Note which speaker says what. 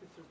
Speaker 1: It's just